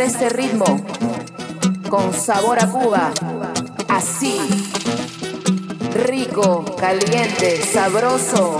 Este ritmo con sabor a Cuba. Así, rico, caliente, sabroso.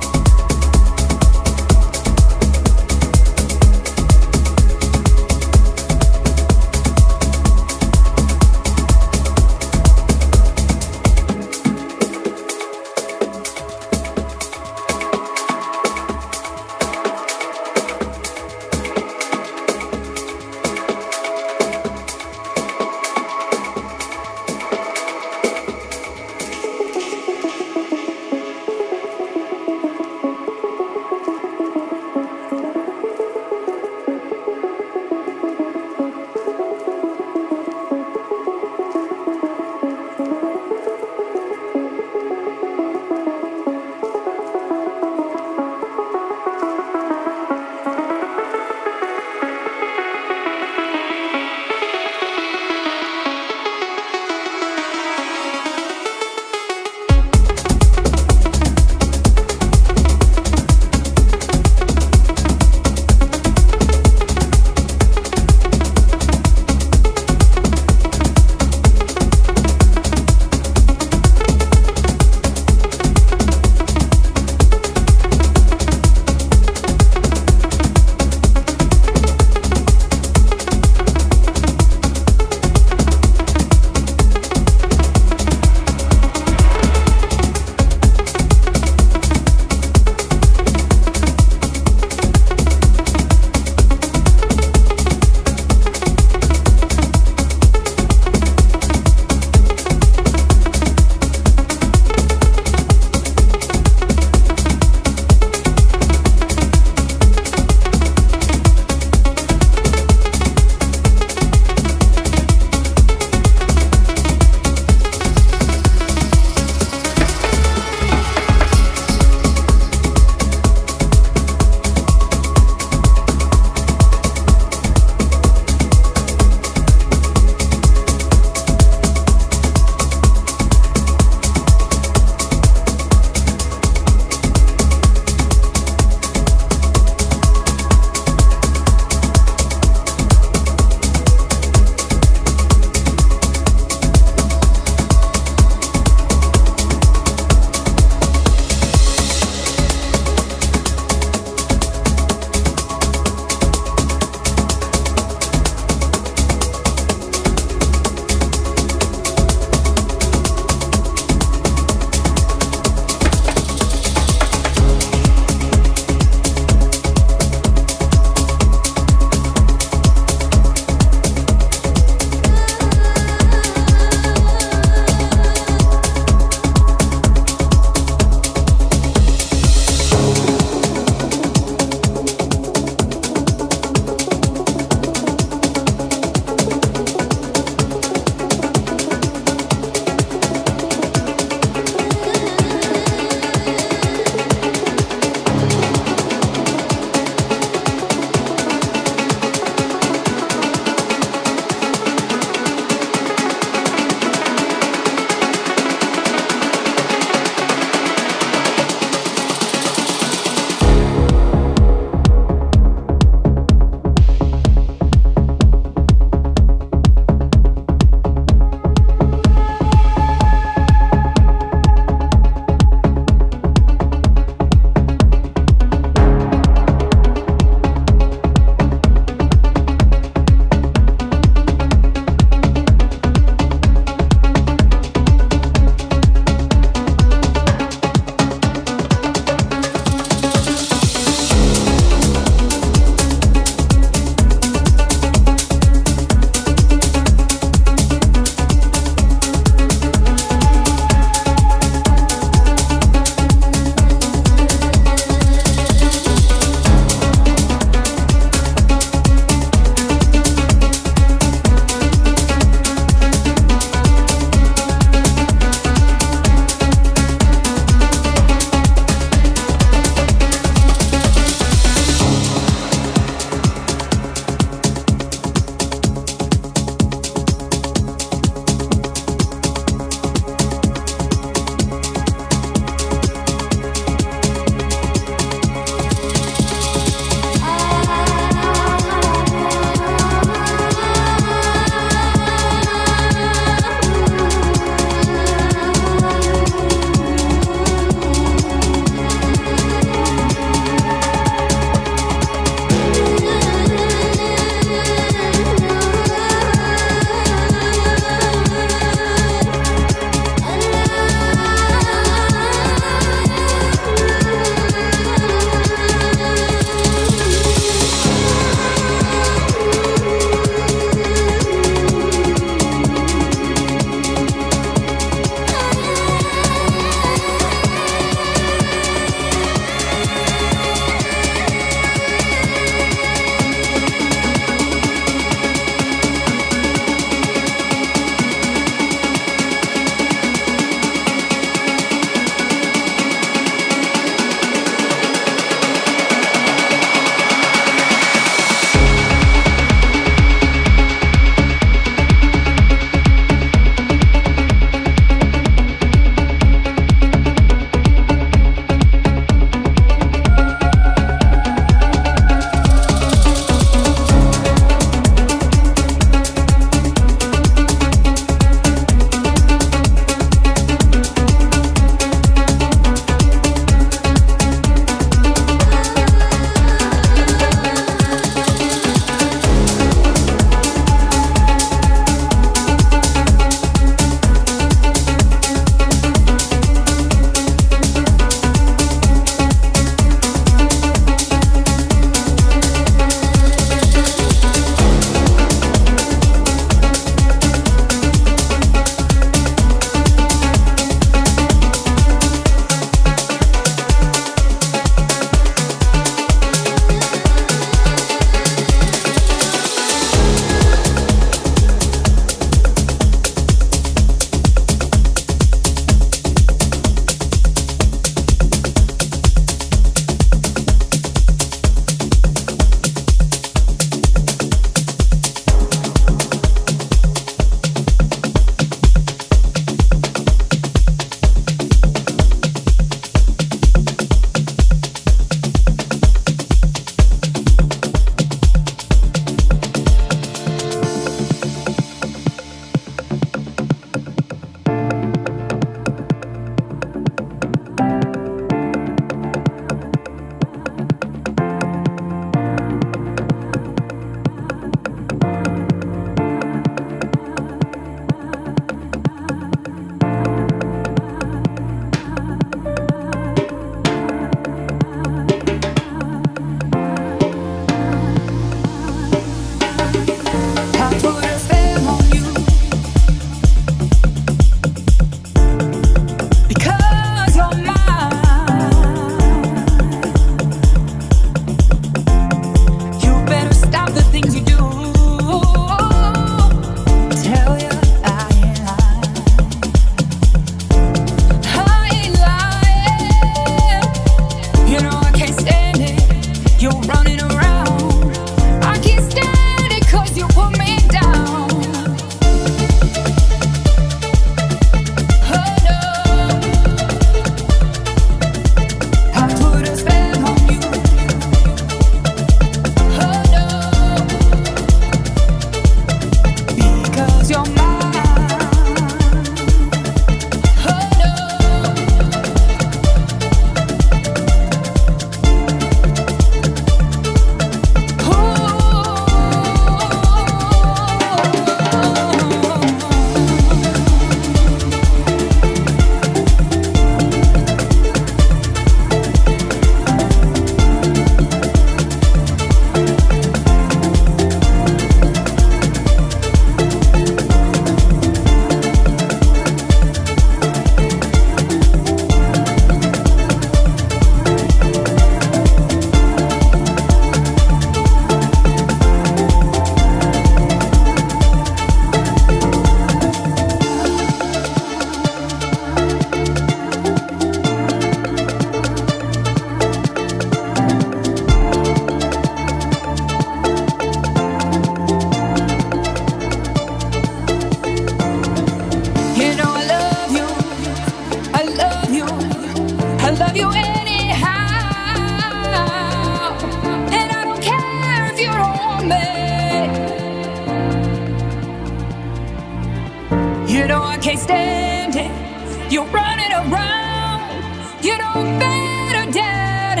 You're running around. You know better, daddy.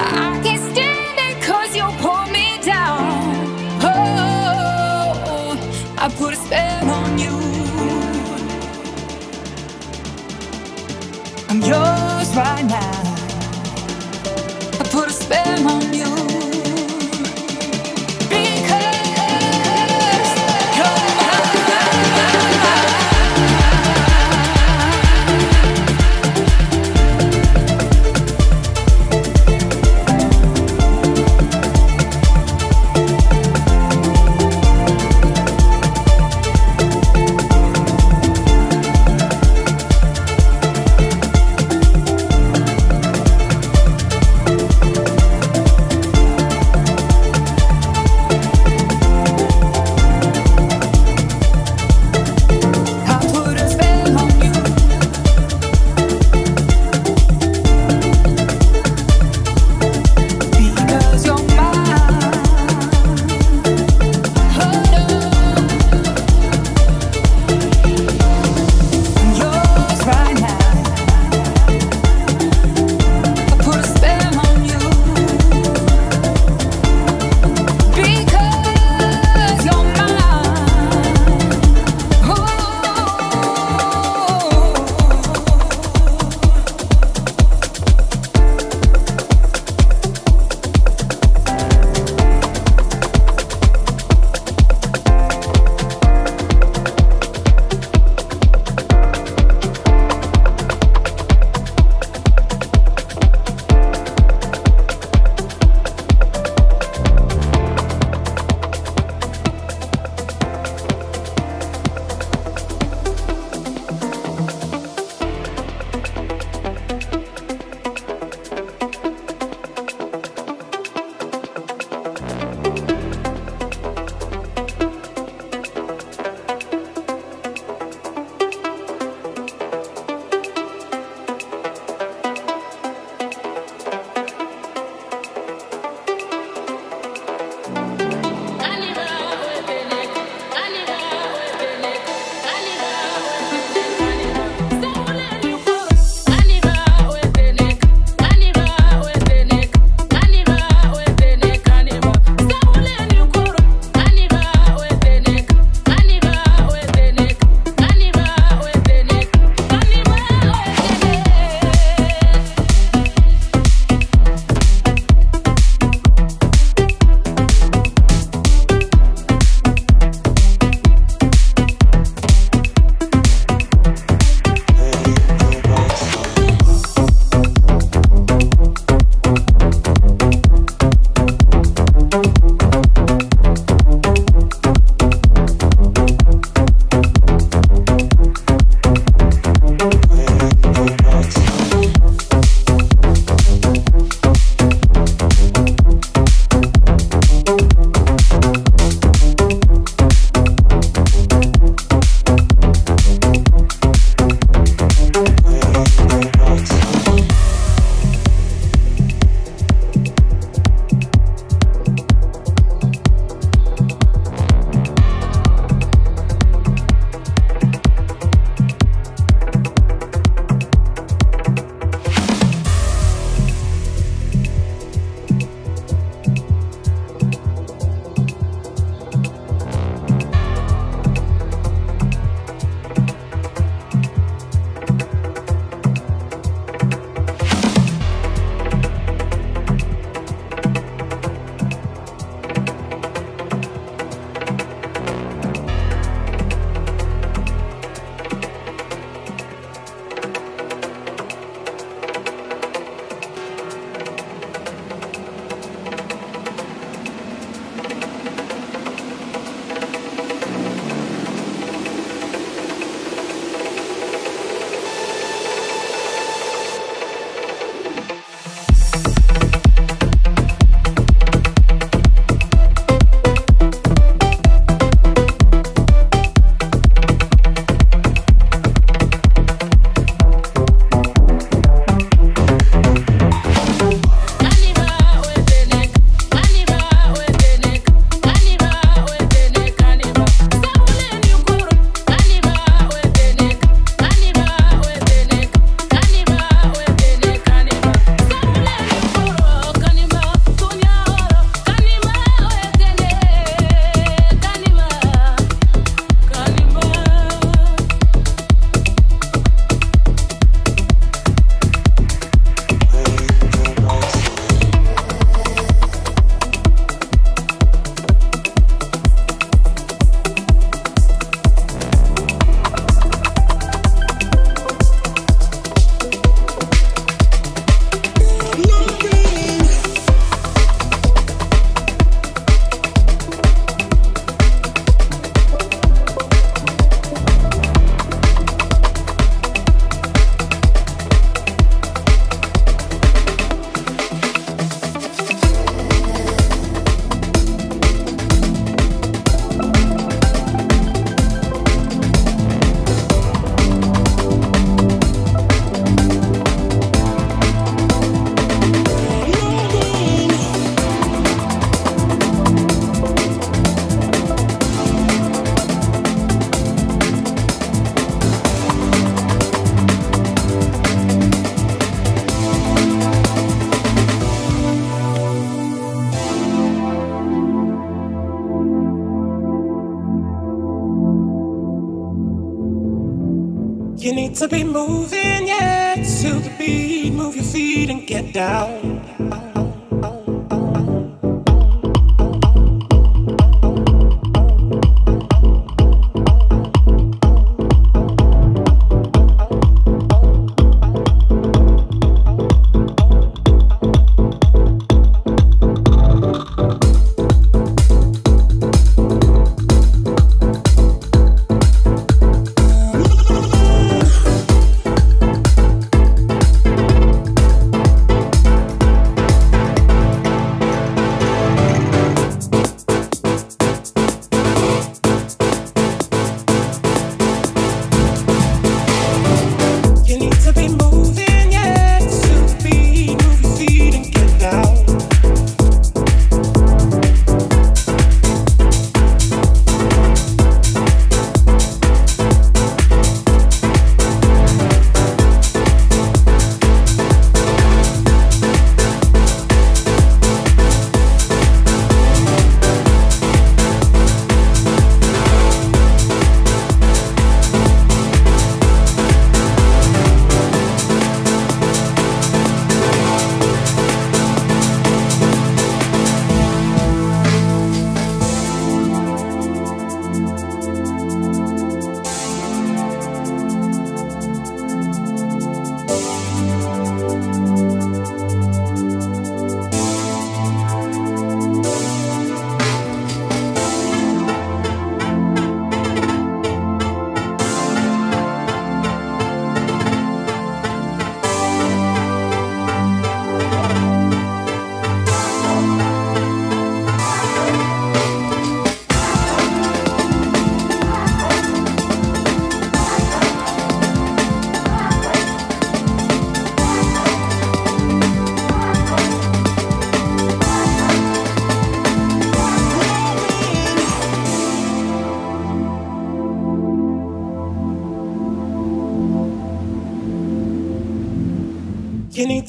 I can't stand it cause you pull me down. Oh, I put a spell on you. I'm yours right now.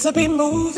To be moving,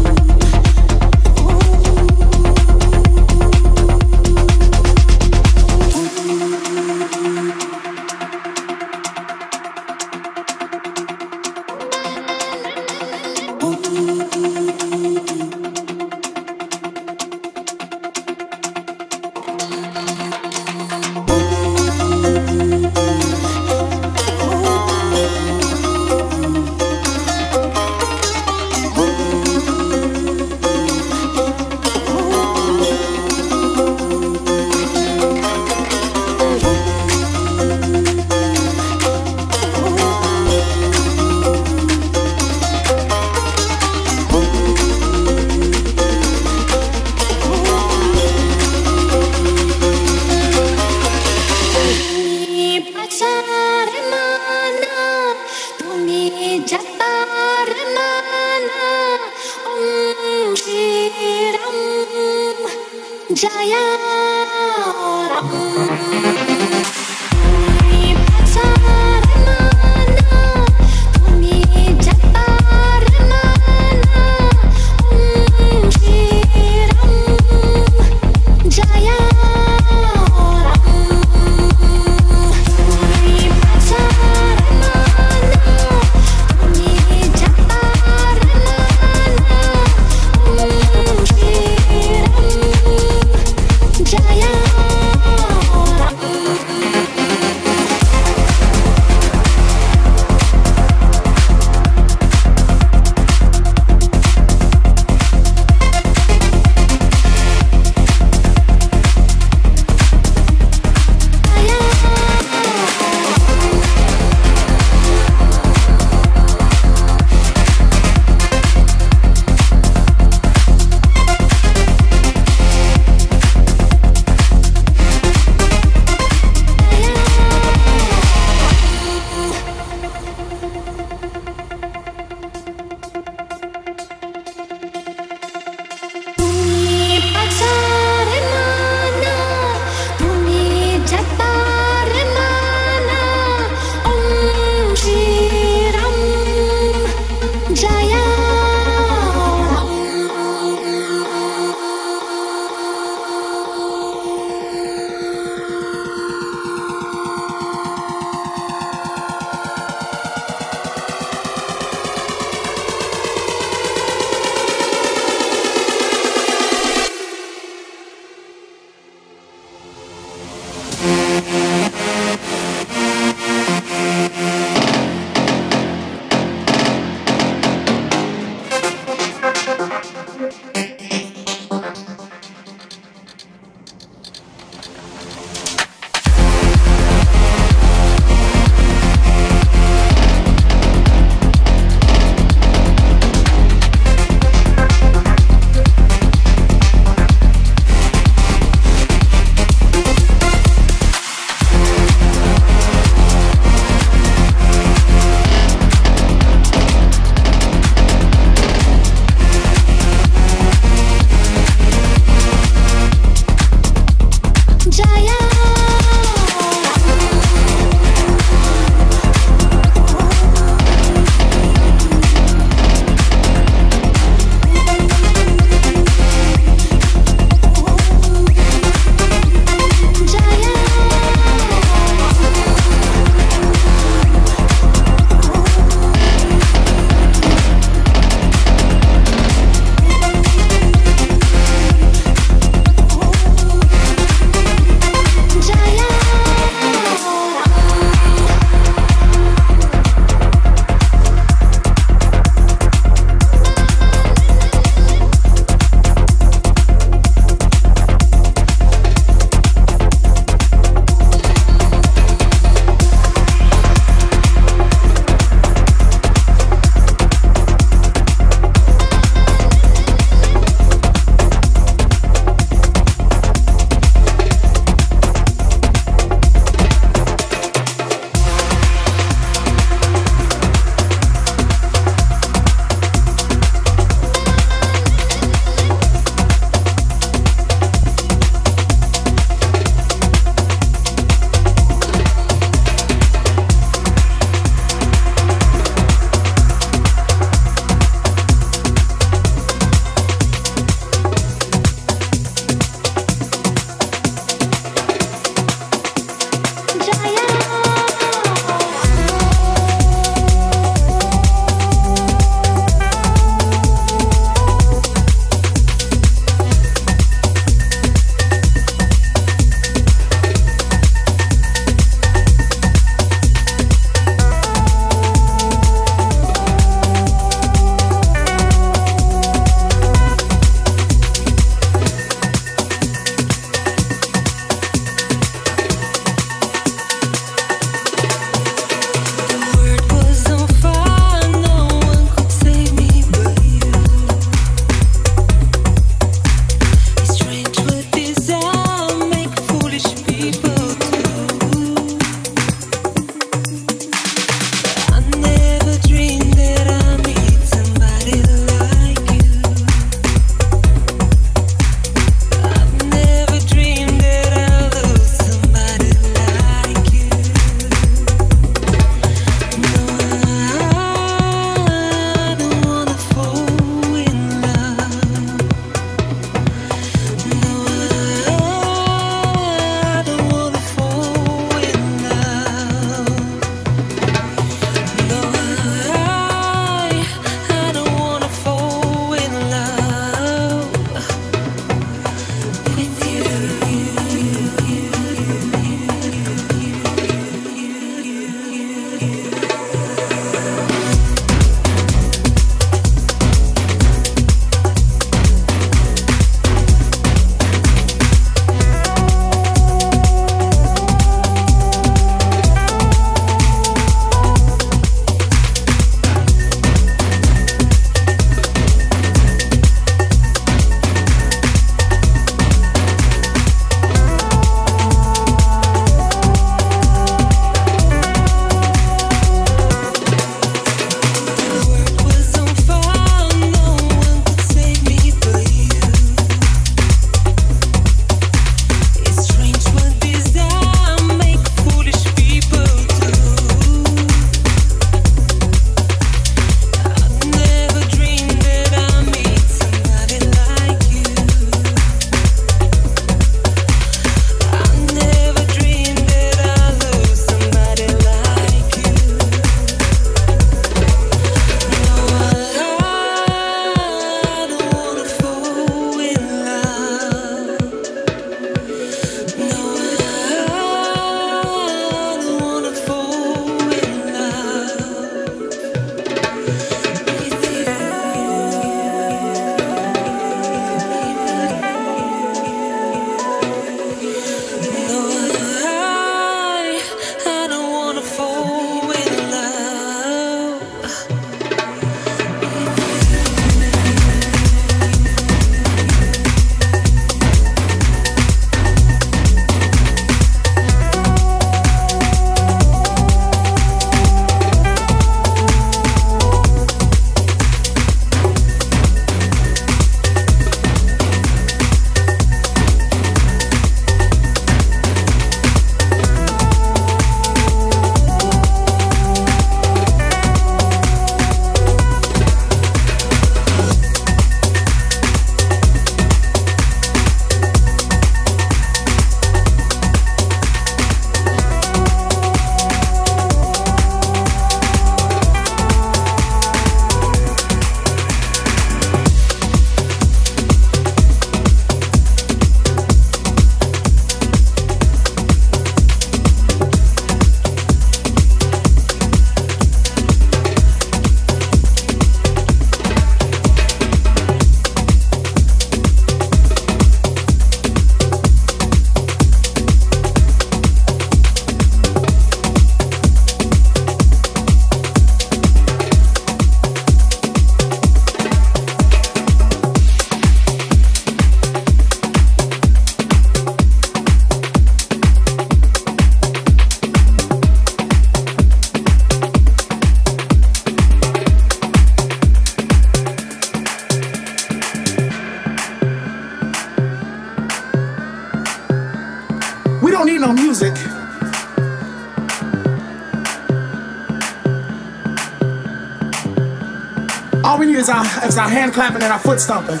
and our foot. Back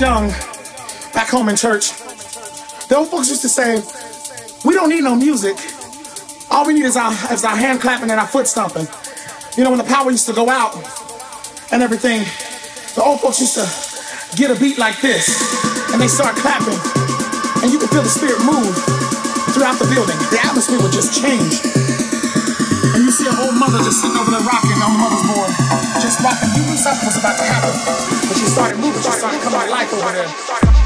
young, back home in church, the old folks used to say, we don't need no music. All we need is our, is our hand clapping and our foot stomping. You know, when the power used to go out and everything, the old folks used to get a beat like this, and they start clapping, and you could feel the spirit move throughout the building. The atmosphere would just change. And you see an old mother just sitting over there rocking on the mother's board, just rocking. You something was about to happen. But she started moving, she started coming to life over there.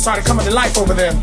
Started coming to life over there.